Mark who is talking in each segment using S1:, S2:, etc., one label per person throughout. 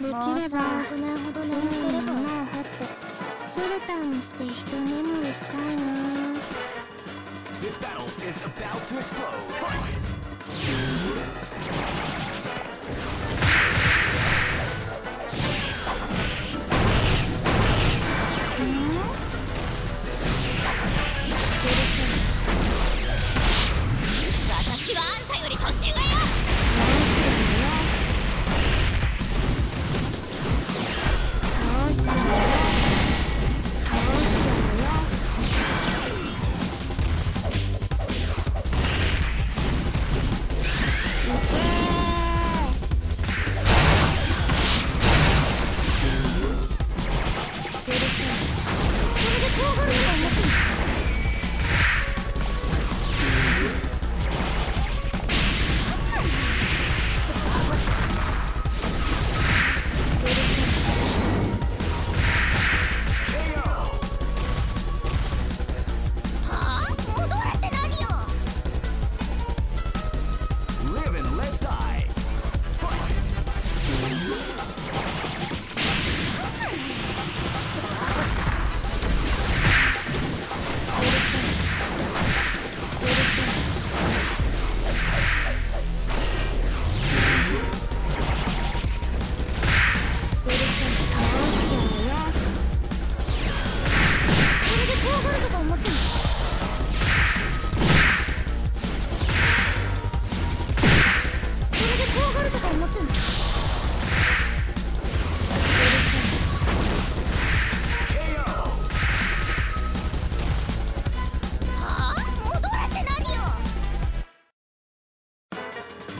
S1: できれば危ないほど眠れるかなあってシェルターにして一眠りしたいな
S2: This battle is about to explode. Fight!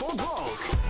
S2: for broke.